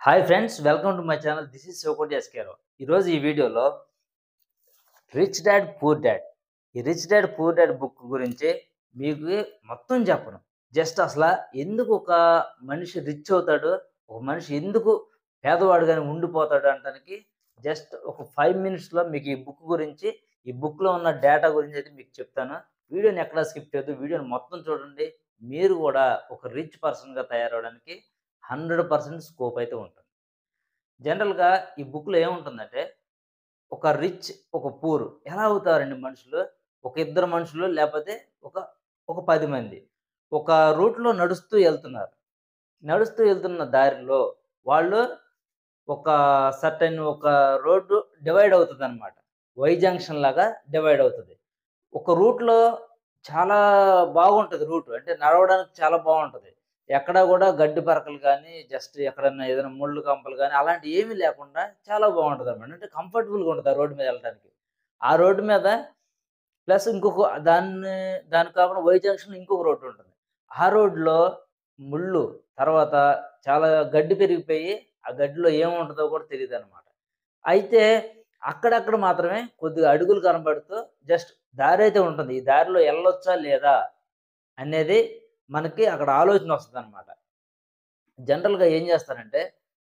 Hi friends welcome to my channel this is Shivakoti ఎస్కేరో ఈరోజు ఈ వీడియోలో రిచ్ డాడ్ పూర్ డాడ్ ఈ rich dad poor dad book గురించి మీకు మొత్తం చెప్పను. జస్ట్ అసలు ఎందుకు ఒక మనిషి రిచ్ అవుతాడు ఒక మనిషి ఎందుకు పేదవాడుగానే ఉండిపోతాడు అంటానికి జస్ట్ ఒక ఫైవ్ మినిట్స్లో మీకు ఈ బుక్ గురించి ఈ బుక్లో ఉన్న డేటా గురించి అయితే మీకు చెప్తాను. వీడియోని ఎక్కడా స్కిప్ చేయొద్దు. వీడియోని మొత్తం చూడండి. మీరు కూడా ఒక రిచ్ పర్సన్గా తయారవడానికి హండ్రెడ్ పర్సెంట్ స్కోప్ అయితే ఉంటుంది. జనరల్గా ఈ బుక్లో ఏముంటుందంటే ఒక రిచ్ ఒక పూర్ ఎలా అవుతారండి మనుషులు? ఒక ఇద్దరు మనుషులు లేకపోతే ఒక ఒక పది మంది ఒక రూట్లో నడుస్తూ వెళ్తున్నారు. నడుస్తూ వెళ్తున్న దారిలో వాళ్ళు ఒక సర్టైన్ ఒక రోడ్డు డివైడ్ అవుతుంది అనమాట వై జంక్షన్ లాగా డివైడ్ అవుతుంది. ఒక రూట్లో చాలా బాగుంటుంది రూట్. అంటే నడవడానికి చాలా బాగుంటుంది. ఎక్కడా కూడా గడ్డి పరకలు కానీ జస్ట్ ఎక్కడన్నా ఏదైనా ముళ్ళు కంపలు కానీ అలాంటి ఏమీ లేకుండా చాలా బాగుంటుంది అనమాట అంటే కంఫర్టబుల్గా ఉంటుంది రోడ్డు మీద వెళ్ళడానికి ఆ రోడ్డు మీద ప్లస్ ఇంకొక దాన్ని దాని కాకుండా వై జంక్షన్ ఇంకొక రోడ్డు ఉంటుంది. ఆ రోడ్లో ముళ్ళు తర్వాత చాలా గడ్డి పెరిగిపోయి ఆ గడ్డిలో ఏముంటుందో కూడా తెలియదు అనమాట అయితే అక్కడక్కడ మాత్రమే కొద్దిగా అడుగులు కనబడుతూ జస్ట్ దారి అయితే ఉంటుంది. ఈ దారిలో వెళ్ళొచ్చా లేదా అనేది మనకి అక్కడ ఆలోచన వస్తుంది అనమాట జనరల్గా ఏం చేస్తారంటే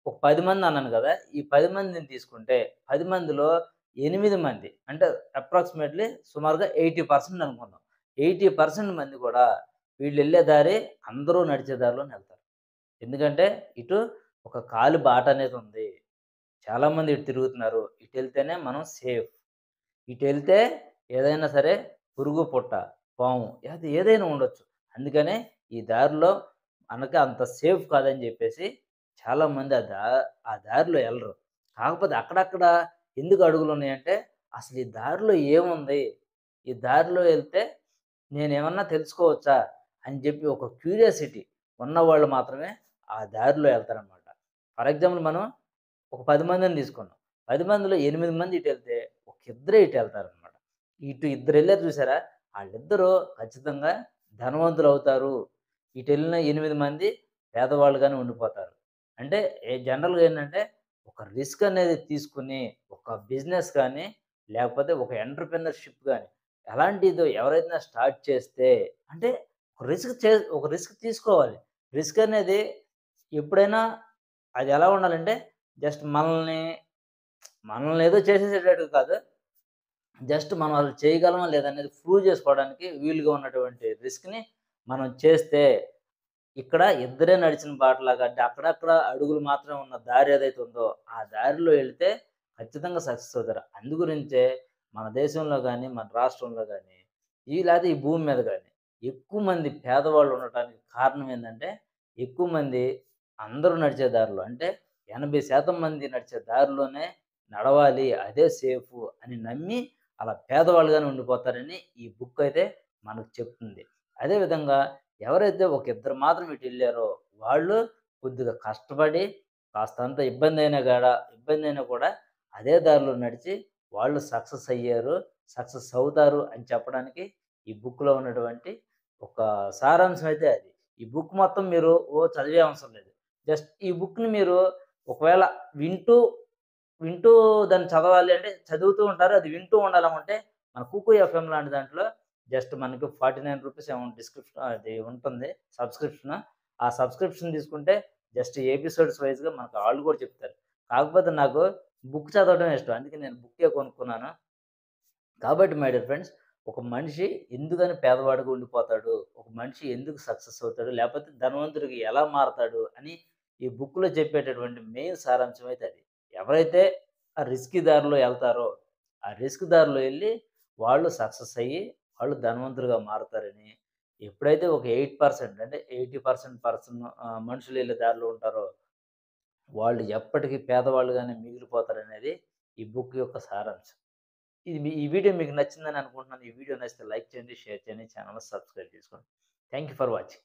ఒక పది మంది అన్నాను కదా ఈ పది మందిని తీసుకుంటే పది మందిలో ఎనిమిది మంది అంటే అప్రాక్సిమేట్లీ సుమారుగా ఎయిటీ పర్సెంట్ అనుకుందాం. ఎయిటీ పర్సెంట్ మంది కూడా వీళ్ళు వెళ్ళే దారి అందరూ నడిచే దారిలో వెళ్తారు. ఎందుకంటే ఇటు ఒక కాలు బాట అనేది ఉంది. చాలామంది ఇటు తిరుగుతున్నారు. ఇటు వెళ్తేనే మనం సేఫ్. ఇటు వెళ్తే ఏదైనా సరే పురుగు పుట్ట పాము అది ఏదైనా ఉండొచ్చు. అందుకనే ఈ దారిలో మనకి అంత సేఫ్ కాదని చెప్పేసి చాలామంది ఆ దా ఆ దారిలో వెళ్ళరు కాకపోతే అక్కడక్కడ ఎందుకు అడుగులు ఉన్నాయంటే అసలు ఈ దారిలో ఏముంది? ఈ దారిలో వెళ్తే నేనేమన్నా తెలుసుకోవచ్చా? అని చెప్పి ఒక క్యూరియాసిటీ ఉన్నవాళ్ళు మాత్రమే ఆ దారిలో వెళ్తారనమాట ఫర్ ఎగ్జాంపుల్ మనం ఒక పది మందిని తీసుకున్నాం. పది మందిలో ఎనిమిది మంది ఇటు వెళ్తే ఒక ఇద్దరే ఇటు వెళ్తారనమాట ఇటు ఇద్దరు వెళ్ళారు చూసారా? వాళ్ళిద్దరూ ఖచ్చితంగా ధనవంతులు అవుతారు ఇటు వెళ్ళిన ఎనిమిది మంది పేదవాళ్ళుగానే ఉండిపోతారు. అంటే ఏ జనరల్గా ఏంటంటే ఒక రిస్క్ అనేది తీసుకుని ఒక బిజినెస్ కానీ లేకపోతే ఒక ఎంటర్ప్రినర్షిప్ కానీ ఎలాంటిదో ఎవరైనా స్టార్ట్ చేస్తే అంటే ఒక రిస్క్ చే ఒక రిస్క్ తీసుకోవాలి. రిస్క్ అనేది ఎప్పుడైనా అది ఎలా ఉండాలంటే జస్ట్ మనల్ని మనల్ని ఏదో చేసేసేటట్టు కాదు. జస్ట్ మనం అది చేయగలమా లేదనేది ప్రూవ్ చేసుకోవడానికి వీలుగా ఉన్నటువంటి రిస్క్ని మనం చేస్తే ఇక్కడ ఇద్దరే నడిచిన బాటలాగా అంటే అక్కడక్కడ అడుగులు మాత్రం ఉన్న దారి ఏదైతే ఉందో ఆ దారిలో వెళితే ఖచ్చితంగా సక్సెస్ అవుతారు. అందు గురించే మన దేశంలో కానీ మన రాష్ట్రంలో కానీ ఈ లేకపోతే ఈ భూమి మీద కానీ ఎక్కువ మంది పేదవాళ్ళు ఉండటానికి కారణం ఏంటంటే ఎక్కువ మంది అందరూ నడిచే దారిలో అంటే ఎనభై శాతం మంది నడిచే దారిలోనే నడవాలి అదే సేఫ్ అని నమ్మి అలా పేదవాళ్ళుగానే ఉండిపోతారని ఈ బుక్ అయితే మనకు చెప్తుంది. అదేవిధంగా ఎవరైతే ఒక ఇద్దరు మాత్రం ఇటు వెళ్ళారో వాళ్ళు కొద్దిగా కష్టపడి కాస్తంత ఇబ్బంది అయినా కూడా ఇబ్బంది అయినా కూడా అదే దారిలో నడిచి వాళ్ళు సక్సెస్ అయ్యారు సక్సెస్ అవుతారు అని చెప్పడానికి ఈ బుక్లో ఉన్నటువంటి ఒక సారాంశం అయితే అది. ఈ బుక్ మొత్తం మీరు ఓ చదివే అవసరం లేదు. జస్ట్ ఈ బుక్ని మీరు ఒకవేళ వింటూ వింటూ దాన్ని చదవాలి అంటే చదువుతూ ఉంటారు. అది వింటూ ఉండాలనుకుంటే మన కుకు ఎఫ్ఎం లాంటి దాంట్లో జస్ట్ మనకి ఫార్టీ నైన్ రూపీస్ ఏమైనా డిస్క్రిప్షన్ అది ఉంటుంది సబ్స్క్రిప్షన్. ఆ సబ్స్క్రిప్షన్ తీసుకుంటే జస్ట్ ఎపిసోడ్స్ వైజ్గా మనకు వాళ్ళు కూడా చెప్తారు. కాకపోతే నాకు బుక్ చదవడం ఇష్టం. అందుకే నేను బుక్కే కొనుక్కున్నాను. కాబట్టి మై డియర్ ఫ్రెండ్స్ ఒక మనిషి ఎందుకని పేదవాడుగా ఉండిపోతాడు? ఒక మనిషి ఎందుకు సక్సెస్ అవుతాడు? లేకపోతే ధనవంతుడికి ఎలా మారతాడు? అని ఈ బుక్లో చెప్పేటటువంటి మెయిన్ సారాంశం అయితే అది. ఎవరైతే ఆ రిస్క్ దారిలో వెళ్తారో ఆ రిస్క్ దారిలో వెళ్ళి వాళ్ళు సక్సెస్ అయ్యి వాళ్ళు ధనవంతులుగా మారుతారని ఎప్పుడైతే ఒక ఎయిట్ పర్సెంట్ అంటే ఎయిటీ పర్సెంట్ పర్సన్ మనుషులు వెళ్ళే దారిలో ఉంటారో వాళ్ళు ఎప్పటికీ పేదవాళ్ళుగానే మిగిలిపోతారనేది ఈ బుక్ యొక్క సారాంశం. ఇది మీ- ఈ వీడియో మీకు నచ్చిందని అనుకుంటున్నాను. ఈ వీడియో నచ్చితే లైక్ చేయండి షేర్ చేయండి ఛానల్ సబ్స్క్రైబ్ చేసుకోండి. Thank you for watching.